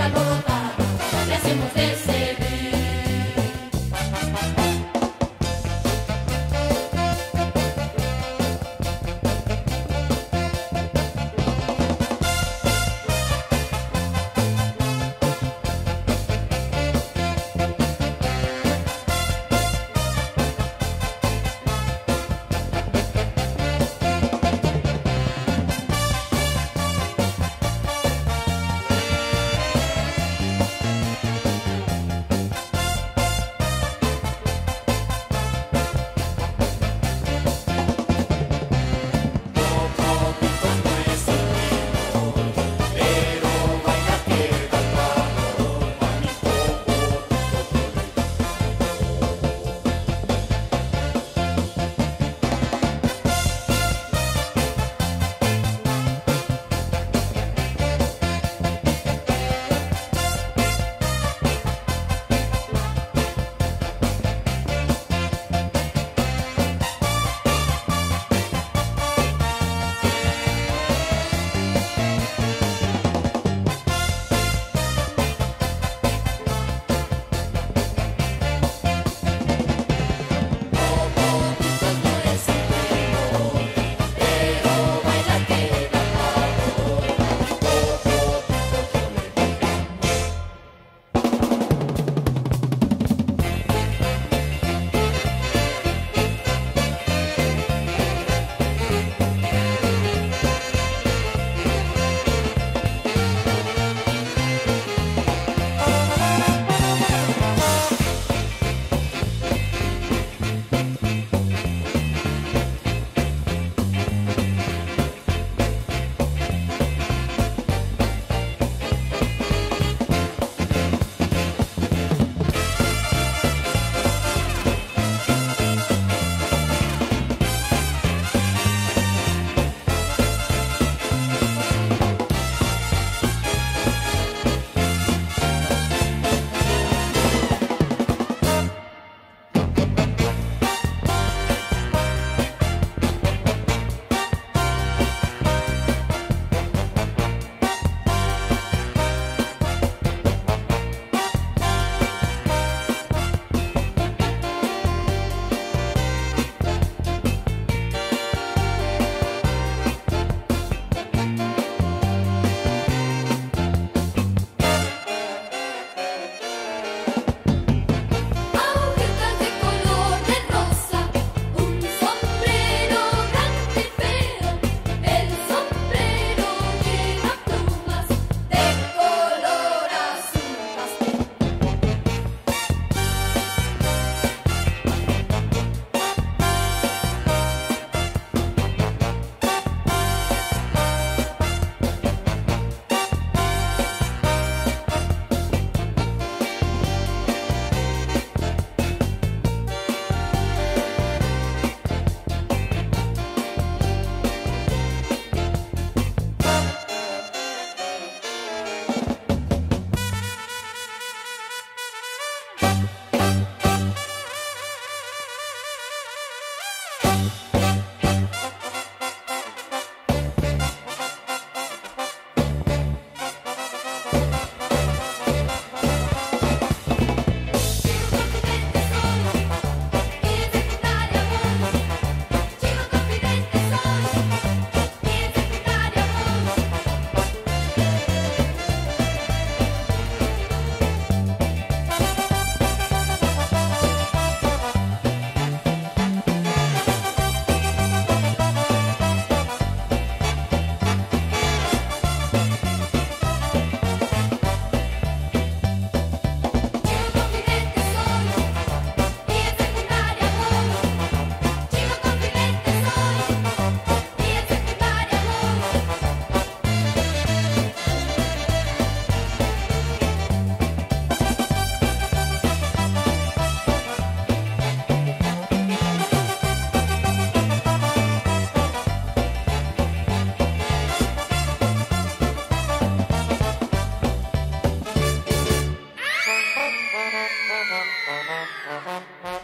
calor. Mm-hmm.